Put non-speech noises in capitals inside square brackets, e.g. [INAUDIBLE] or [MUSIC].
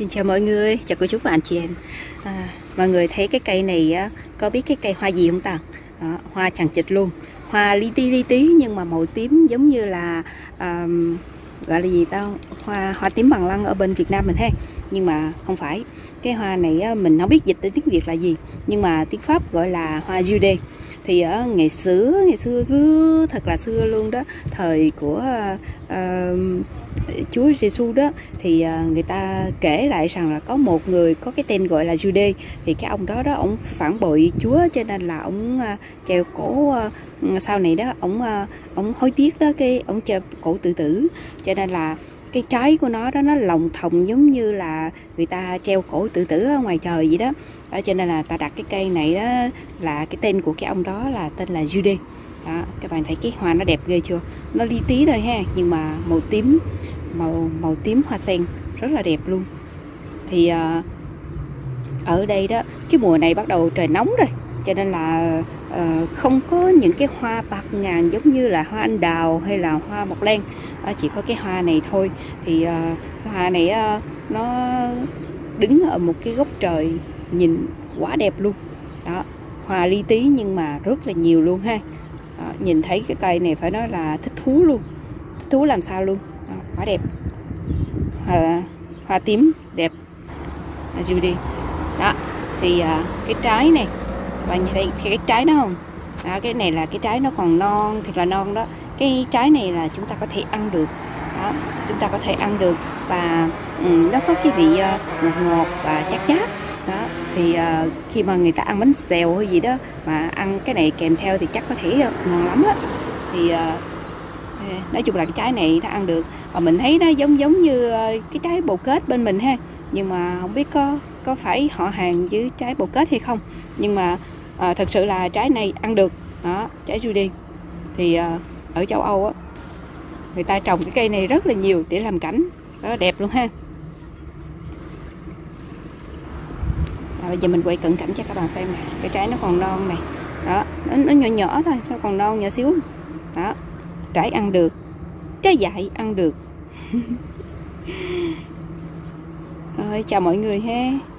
Xin chào mọi người, chào cô chú và anh chị em. À, Mọi người thấy cái cây này á, có biết cái cây hoa gì không ta? À, hoa chẳng chịch luôn. Hoa li ti li tí nhưng mà màu tím giống như là um, Gọi là gì tao? Hoa hoa tím bằng lăng ở bên Việt Nam mình ha. Nhưng mà không phải. Cái hoa này á, mình không biết dịch tới tiếng Việt là gì Nhưng mà tiếng Pháp gọi là hoa Jude thì ờ, ở ngày xưa ngày xưa xưa thật là xưa luôn đó. Thời của uh, Chúa Giêsu đó thì uh, người ta kể lại rằng là có một người có cái tên gọi là Jude thì cái ông đó đó ông phản bội Chúa cho nên là ông uh, treo cổ uh, sau này đó ông uh, ông hối tiếc đó cái ông treo cổ tự tử. Cho nên là cái trái của nó đó nó lồng thòng giống như là người ta treo cổ tự tử ở ngoài trời vậy đó. Đó cho nên là ta đặt cái cây này đó là cái tên của cái ông đó là tên là Jude. Đó các bạn thấy cái hoa nó đẹp ghê chưa? Nó li tí thôi ha nhưng mà màu tím màu màu tím hoa sen rất là đẹp luôn. Thì uh, ở đây đó cái mùa này bắt đầu trời nóng rồi cho nên là uh, không có những cái hoa bạc ngàn giống như là hoa anh đào hay là hoa mộc lan Ờ, chỉ có cái hoa này thôi. Thì uh, hoa này uh, nó đứng ở một cái góc trời nhìn quá đẹp luôn. Đó hoa li tí nhưng mà rất là nhiều luôn ha. Đó, nhìn thấy cái cây này phải nói là thích thú luôn. Thích thú làm sao luôn? Đó, quá đẹp. Hoa, hoa tím đẹp. À, Judy đó thì à, cái trái này. Bạn nhìn thấy cái trái đó không? Đó, cái này là cái trái nó còn non thật là non đó cái trái này là chúng ta có thể ăn được. Đó chúng ta có thể ăn được và um, nó có cái vị uh, ngọt ngọt và chát chát. Đó thì uh, khi mà người ta ăn bánh xèo hay gì đó mà ăn cái này kèm theo thì chắc có thể ờ, ngon lắm á. Thì uh, nói chung là cái trái này nó ăn được. Và mình thấy nó giống giống như uh, cái trái bồ kết bên mình ha. Nhưng mà không biết có có phải họ hàng với trái bồ kết hay không. Nhưng mà uh, thật sự là trái này ăn được. Đó trái Judy. Thì uh, ở châu Âu á người ta trồng cái cây này rất là nhiều để làm cảnh rất là đẹp luôn ha. À, bây giờ mình quay cận cảnh cho các bạn xem nè cái trái nó còn non này đó nó, nó nhỏ nhỏ thôi nó còn non nhỏ xíu đó trái ăn được trái dại ăn được. [LAUGHS] Rồi chào mọi người ha.